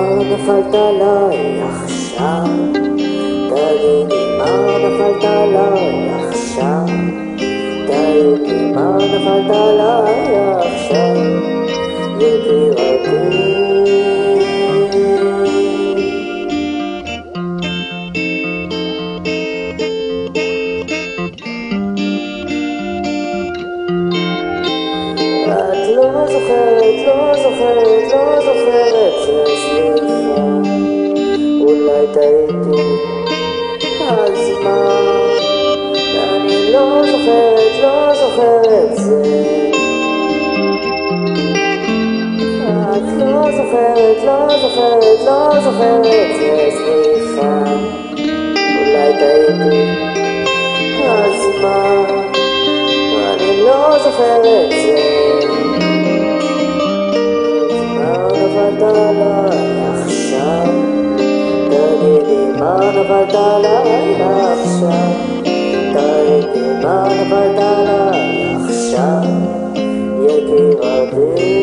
נפלת עליי עכשיו? תגידי מה נפלת עליי עכשיו? תגידי מה נפלת עליי עכשיו? יקירתי את לא זוכרת, לא זוכרת, לא זוכרת, אולי טעיתי, אז מה? אני לא זוכרת, לא זוכרת, זה... את לא זוכרת, לא זוכרת, לא זוכרת, זה סליחה. אולי טעיתי, אז מה? אני לא זוכרת זה manavadala yachsha Taiti manavadala yachsha Yeti vadeva